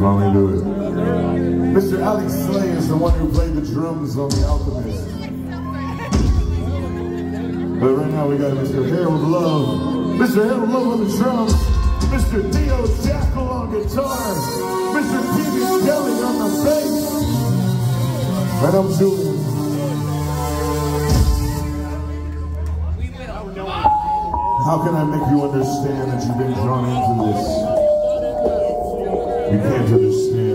it. Mr. Alex Slay is the one who played the drums on The Alchemist. But right now we got Mr. Harold Love. Mr. Harold Love on the drums. Mr. Theo Jackal on guitar. Mr. T.B. Kelly on the bass. And I'm Julian. How can I make you understand that you've been drawn into this? You can't understand.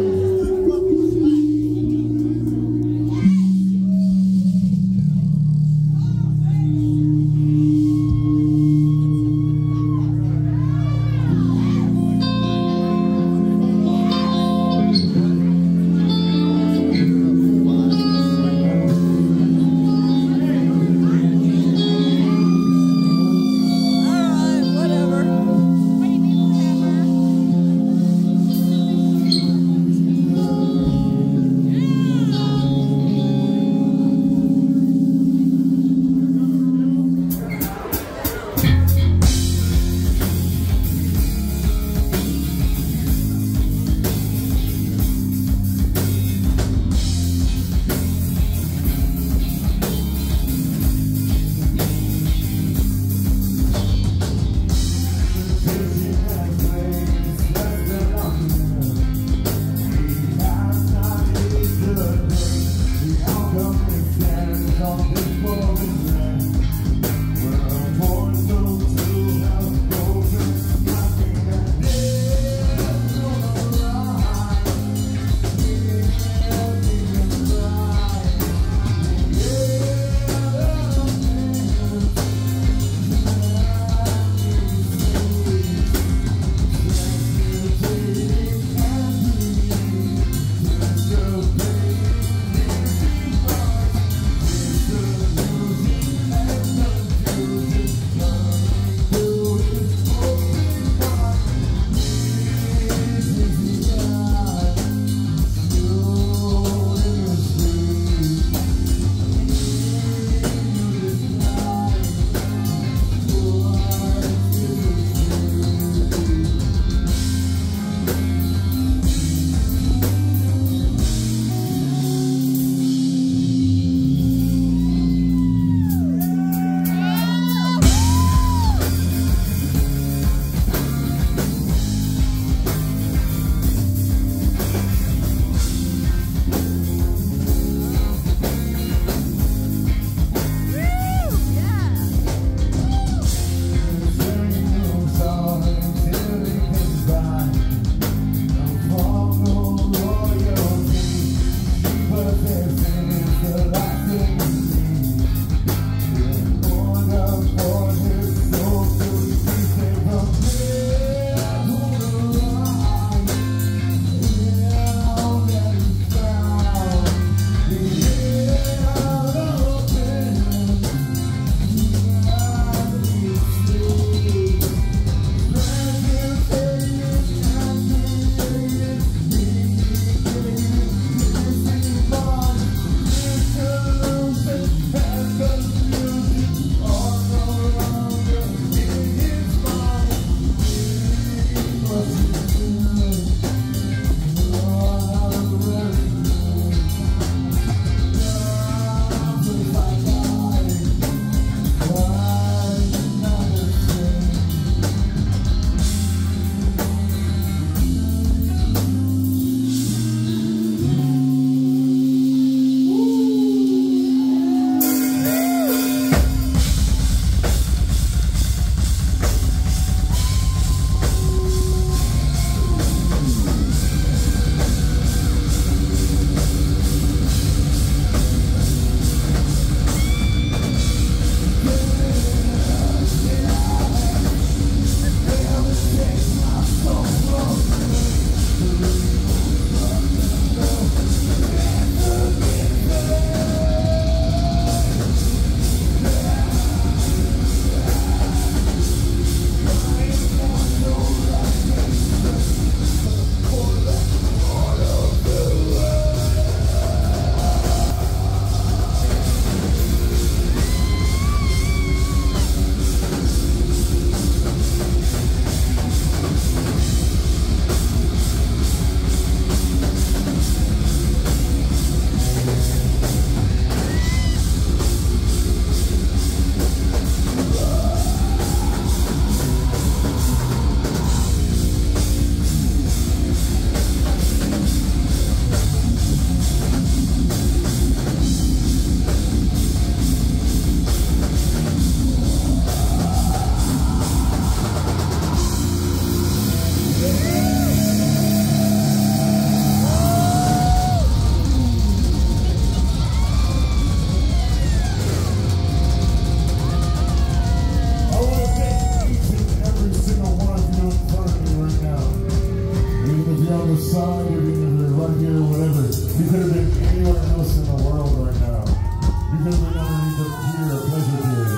Outside, you could have been right here, whatever. You could have been anywhere else in the world right now. You could have been underneath the pier, pleasure pier.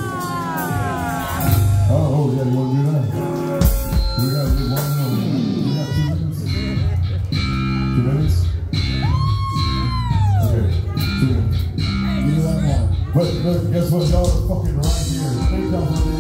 Oh, oh, yeah, you want to do that? We got one more. We got two minutes. Two minutes? Okay, two minutes. You do that one. But, but guess what? Y'all are fucking right here. Thank y'all for